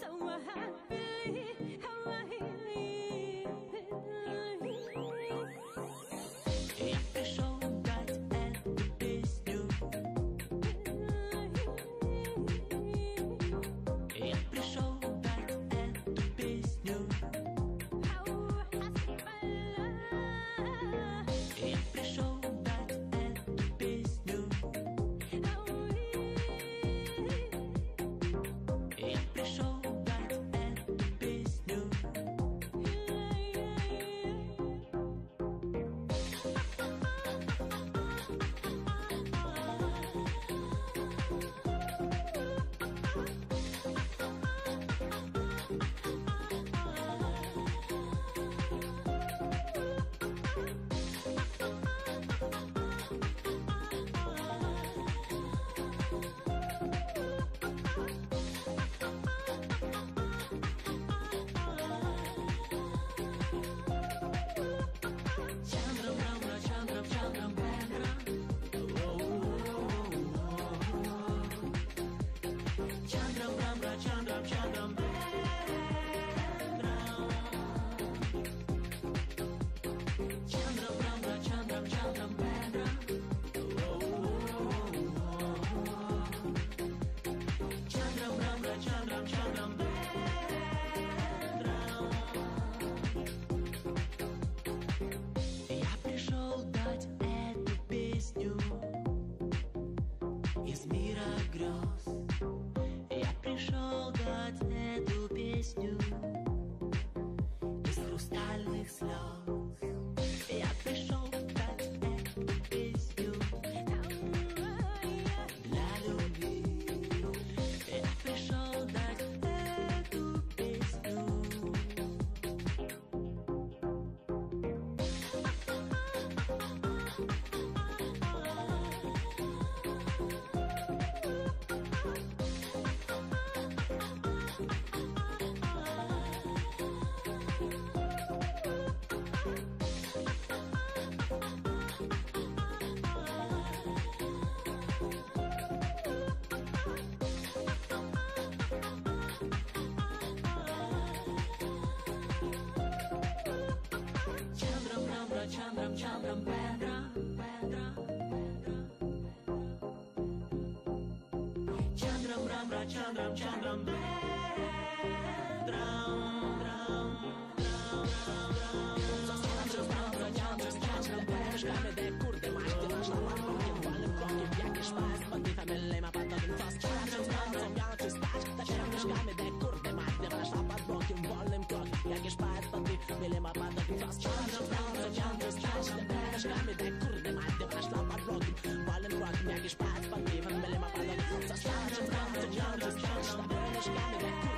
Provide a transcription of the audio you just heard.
so happily, how I Chandram, Ram, Ra, Chandram, Chandram, Mieszkamy de kurde majty Nasz napad bokiem, wolnym krokiem Jakieś państwo, dycha mylej ma pan nowym fast 总要走漂亮，不留遗憾。